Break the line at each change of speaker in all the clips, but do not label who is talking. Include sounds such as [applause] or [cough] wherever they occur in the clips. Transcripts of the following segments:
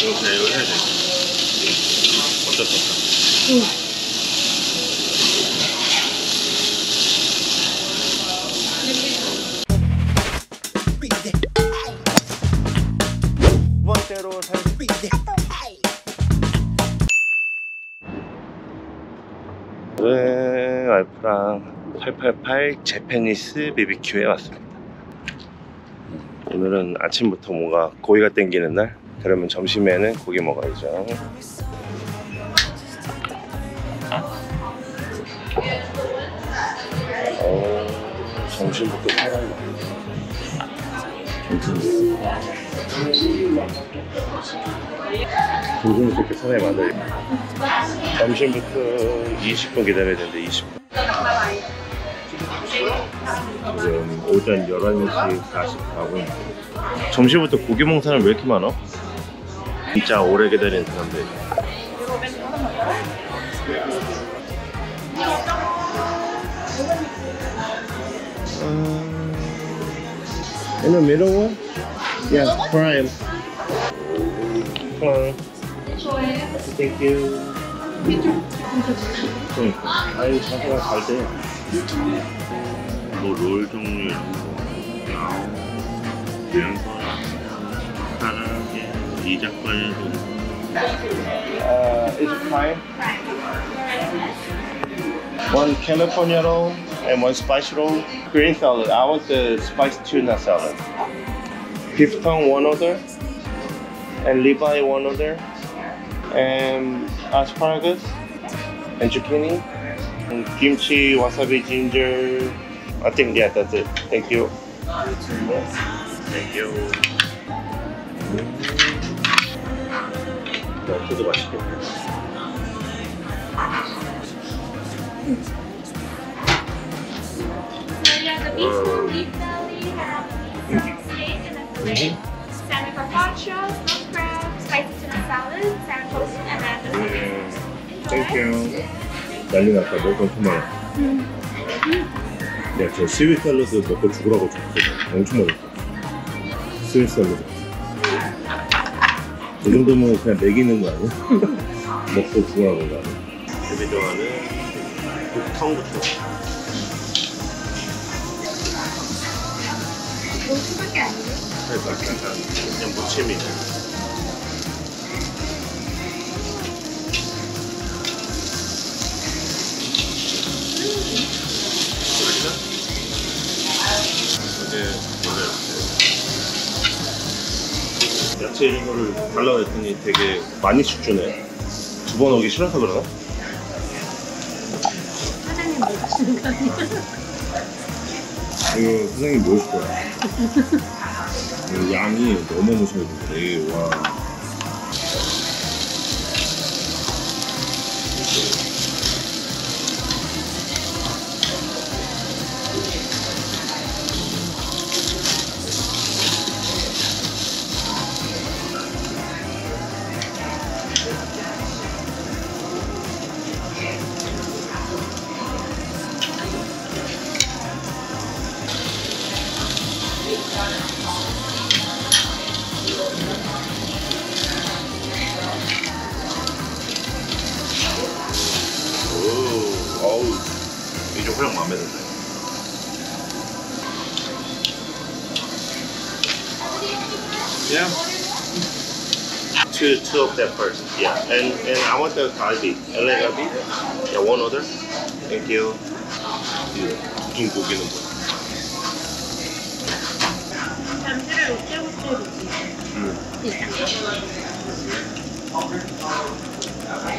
이거 그냥 이거 해야 돼. 어쩔 수 없다. 오늘 알프랑 888 제페니스 BBQ에 왔습니다. 오늘은 아침부터 뭔가 고기가 땡기는 날. 그러면 점심에는 고기 먹어야죠. 어, 점심부터 사람이 점심부터 이렇게 사람이 많아요. 점심부터 20분 기다려야 되는데 20분. 지금 오전 11시 44분. 점심부터 고기 사람 왜 이렇게 많아? 진짜 오래 기다리는 사람들. In the middle one? Yes, prime. Hello. Thank you. 그러니까. 아니, 자세가 잘 돼. 뭐롤 종류 이런 거. 양파, uh, it's prime. One California roll and one spice roll. Green salad. I want the spice tuna salad. Clifton one order and Levi one order and asparagus and zucchini and kimchi, wasabi, ginger. I think yeah, that's it. Thank you. Thank you. 너도 맛있겠네.
So yeah, the beef stew, beef belly, have steak and a fillet, salmon carpaccio, smoked crab, spicy tuna salad, salmon toast, and then the
음, thank you. 난리 났다. 먹고 엄청 많아. 내가 저 seaweed 샐러드 먹고 죽으라고 줬거든. 엄청 맛있어. seaweed 샐러드. 이 정도면 그냥 먹이는 거 아니야? [laughs] 먹고 죽으라고 나는. 제일 좋아하는 탕부터.
너무 수밖에 아니에요?
살짝 약간 그냥 무침이. 야채 이런 거를 달라고 했더니 되게 많이씩 주네. 두 번 오기 싫어서 그러나?
사장님 뭐 드시는 거 아니에요?
이거 사장님 뭐할 거야? 양이 너무너무 와. 어우, 이제 활용 마음에 드네. Yeah. Two, two of that first. Yeah, and and I want the galbi. LA galbi. Yeah, one order. Thank you. 무슨 고기는 뭐야?
잠시를
음.
일단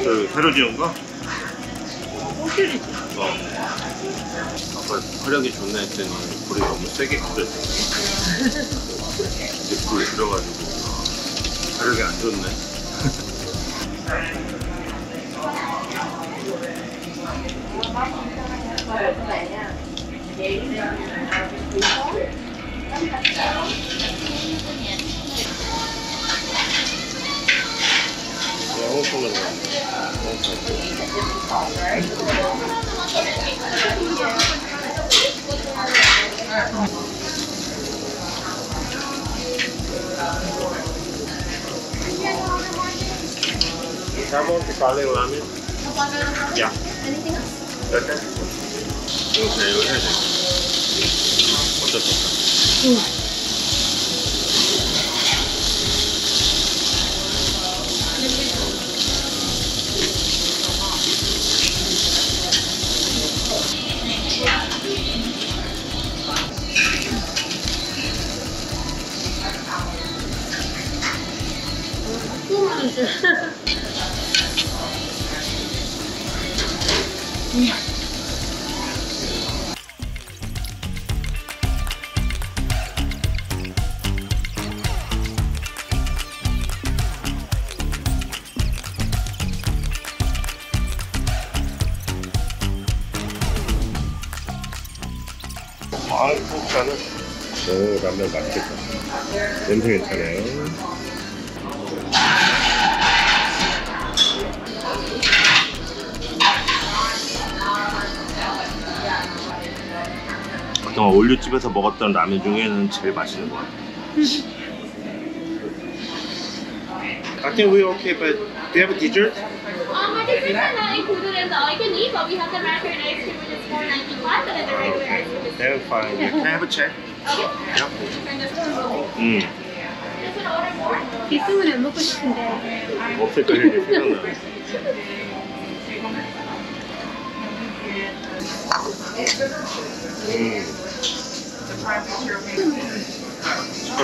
저 새로 지은 거? 아까 화력이 좋네 했더니 불이 너무 세게 켜졌어. 이제 불이 들어가지고 화력이 안 좋네. [laughs] 야, 홍콩으로 가네. 홍콩. Have one garlic ramen. Yeah.
Anything else?
Okay. 이거 이 아이고 나는 오 라면 맛있겠다. 냄새 괜찮아요 그동안 올류집에서 먹었던 라면 중에는 제일 맛있는 것 같아 I think we're okay, but do you have a dessert?
Um, my desserts are not included in the all you can eat, but we have the macaroni ice cream, which is four ninety five, and then the regular ice cream is
Then fine. Can I have a check?
okay.
Yeah.
And this one will
음.
Just an order more.
비스무리 안 먹고 싶은데
없을까 이게 생각나. 음. 숟갈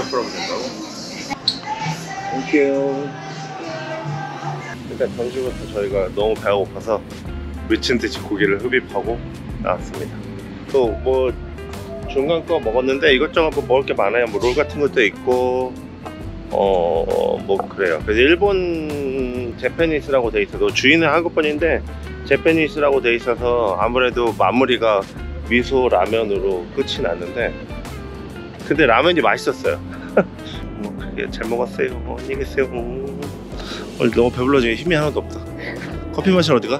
풀어도 된다고? 땡큐. 일단 전주부터 저희가 너무 배가 고파서 미친 듯이 고기를 흡입하고 나왔습니다. 또 뭐 중간 거 먹었는데 이것저것 뭐 먹을 게 많아요. 뭐 롤 같은 것도 있고 어, 뭐 그래요. 그래서 일본 재패니스라고 돼 있어서 주인은 한국분인데 재패니스라고 돼 있어서 아무래도 마무리가 미소 라면으로 끝이 났는데 근데 라면이 맛있었어요. [laughs] 뭐 그게 잘 먹었어요. 안녕히 계세요. 오늘 너무 배불러지니 힘이 하나도 없다. 커피 마시러 어디 가?